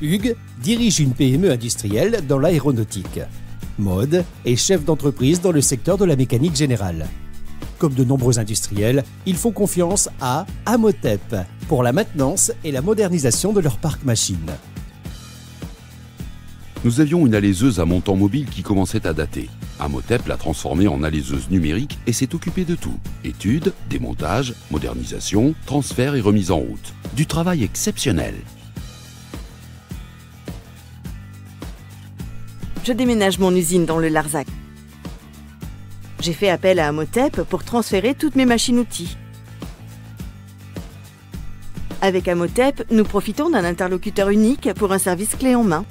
Hugues dirige une PME industrielle dans l'aéronautique. Maude est chef d'entreprise dans le secteur de la mécanique générale. Comme de nombreux industriels, ils font confiance à Amotep pour la maintenance et la modernisation de leur parc machine. Nous avions une alaiseuse à montant mobile qui commençait à dater. Amotep l'a transformée en alaiseuse numérique et s'est occupé de tout. Études, démontage, modernisation, transfert et remise en route. Du travail exceptionnel. Je déménage mon usine dans le Larzac. J'ai fait appel à Amotep pour transférer toutes mes machines-outils. Avec Amotep, nous profitons d'un interlocuteur unique pour un service clé en main.